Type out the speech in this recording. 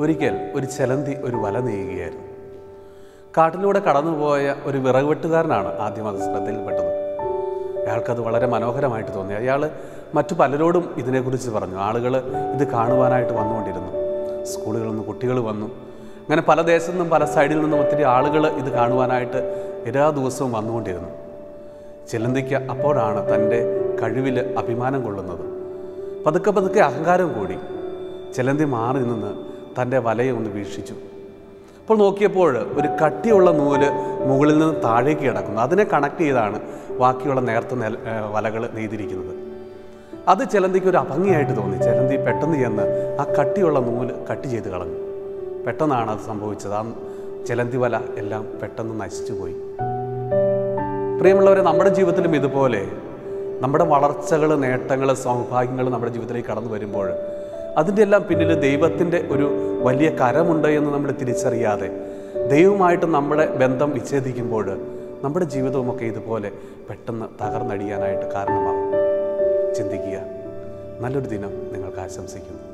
ഒരിക്കൽ ഒരു ചെലന്തി ഒരു വല നെയ്യുകയായിരുന്നു. കാട്ടിലൂടെ കടന്നുപോയ ഒരു വിറക് വെട്ടുകാരനാണ് ആദ്യം അത് ശ്രദ്ധയിൽപ്പെട്ടത്. അയാൾക്കത് വളരെ മനോഹരമായിട്ട് തോന്നി. അയാൾ മറ്റു പലരോടും ഇതിനെക്കുറിച്ച് പറഞ്ഞു. ആളുകൾ ഇത് കാണുവാനായിട്ട് വന്നുകൊണ്ടിരുന്നു. സ്കൂളുകളിൽ നിന്ന് കുട്ടികൾ വന്നു. അങ്ങനെ പല ദേശത്തു നിന്നും പല സൈഡിൽ നിന്നും ഒത്തിരി ആളുകൾ ഇത് കാണുവാനായിട്ട് എല്ലാ ദിവസവും വന്നുകൊണ്ടിരുന്നു. ചെലന്തിക്ക് അപ്പോഴാണ് തന്റെ കഴിവിൽ അഭിമാനം കൊള്ളുന്നത്. പതുക്കെ പതുക്കെ അഹങ്കാരം കൂടി. ചെലന്തി മാറി നിന്ന് തന്റെ വലയെ ഒന്ന് വീക്ഷിച്ചു. അപ്പോൾ നോക്കിയപ്പോൾ ഒരു കട്ടിയുള്ള നൂൽ മുകളിൽ നിന്ന് താഴേക്ക് കിടക്കുന്നു. അതിനെ കണക്ട് ചെയ്താണ് ബാക്കിയുള്ള നേർത്ത നെൽ വലകൾ നെയ്തിരിക്കുന്നത്. അത് ചിലന്തിക്ക് ഒരു അഭംഗിയായിട്ട് തോന്നി. ചിലന്തി പെട്ടെന്ന് ചെന്ന് ആ കട്ടിയുള്ള നൂൽ കട്ട് ചെയ്ത് കളഞ്ഞു. പെട്ടെന്നാണ് അത് സംഭവിച്ചത്. ആ ചെലന്തി വല എല്ലാം പെട്ടെന്ന് നശിച്ചു പോയി. പ്രിയമുള്ളവരെ നമ്മുടെ ജീവിതത്തിലും ഇതുപോലെ. നമ്മുടെ വളർച്ചകൾ നേട്ടങ്ങൾ സൗഭാഗ്യങ്ങൾ നമ്മുടെ ജീവിതത്തിലേക്ക് കടന്നു വരുമ്പോൾ അതിന്റെ എല്ലാം പിന്നിൽ ദൈവത്തിന്റെ ഒരു വലിയ കരമുണ്ട് എന്ന് നമ്മൾ തിരിച്ചറിയാതെ ദൈവമായിട്ട് നമ്മുടെ ബന്ധം വിച്ഛേദിക്കുമ്പോൾ നമ്മുടെ ജീവിതവുമൊക്കെ ഇതുപോലെ പെട്ടെന്ന് തകർന്നടിയാനായിട്ട് കാരണമാകും ചിന്തിക്കുക. നല്ലൊരു ദിനം നിങ്ങൾക്ക് ആശംസിക്കുന്നു.